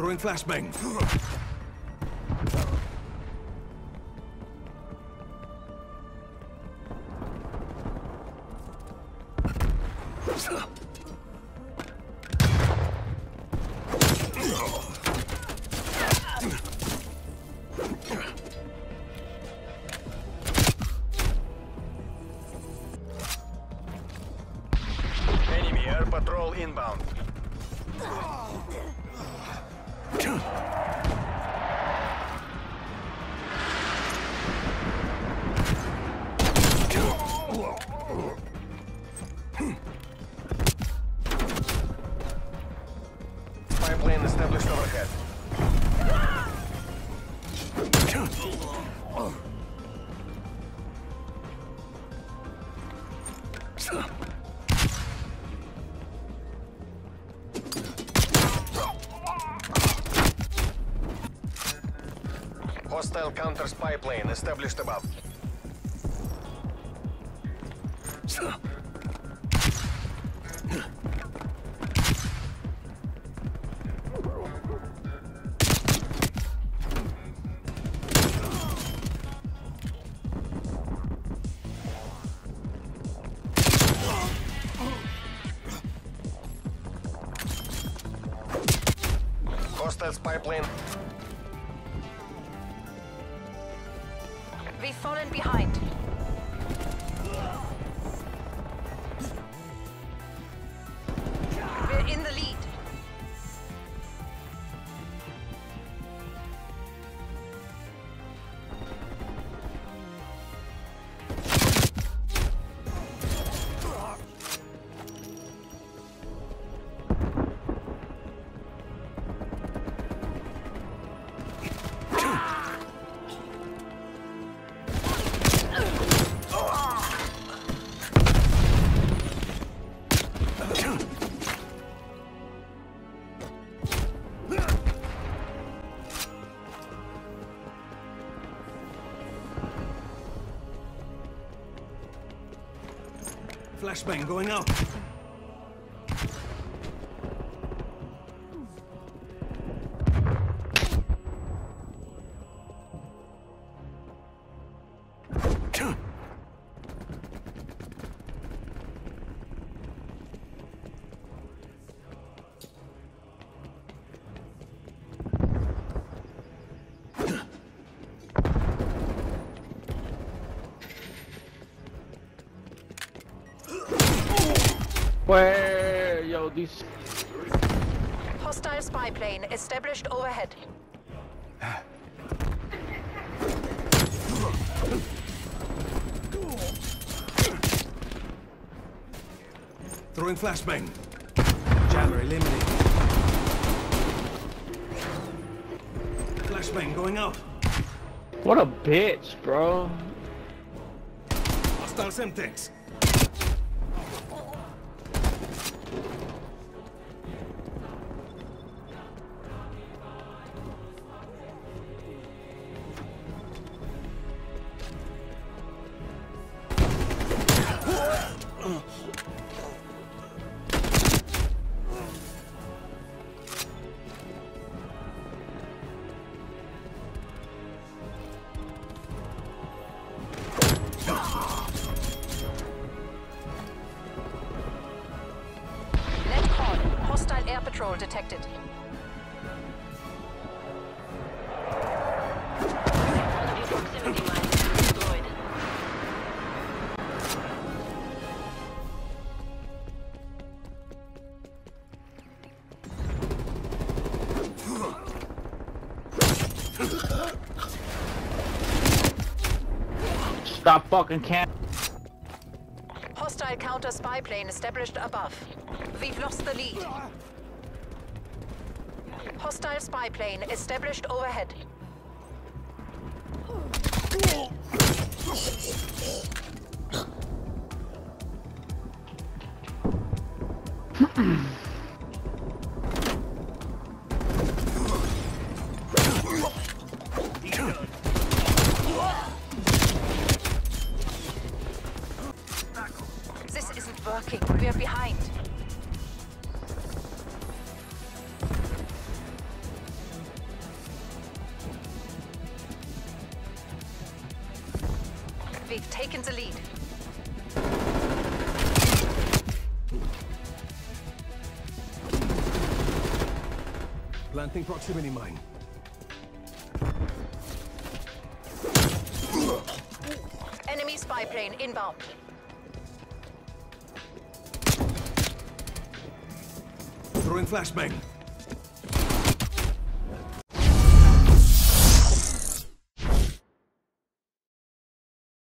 Throwing flashbang. Enemy air patrol inbound. Established overhead. Hostile counter spy plane established above. Hostile spy plane. We've fallen behind. Flashbang going out. Where, yo, these. Hostile spy plane established overhead. Throwing flashbang. Jammer eliminated. Flashbang going out. What a bitch, bro. Hostile Semtex. Patrol detected. Proximity mine destroyed. Stop fucking can. Hostile counter spy plane established above. We've lost the lead. Hostile spy plane established overhead. This isn't working. We're behind. We've taken the lead. Planting proximity mine. Enemy spy plane inbound. Throwing flashbang.